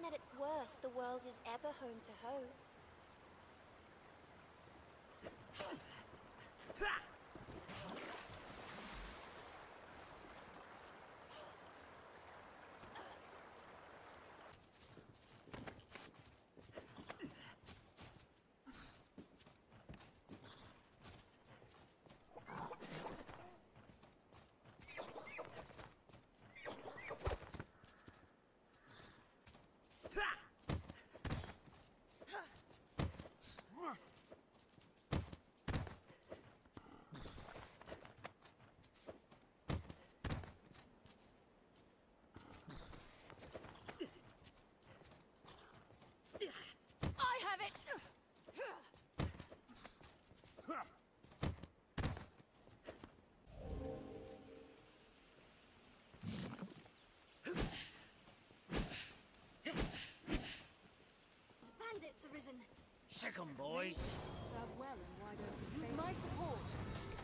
even at its worst, the world is ever home to hope. I have it! Sick 'em, boys. Serve well in wide open space. My support!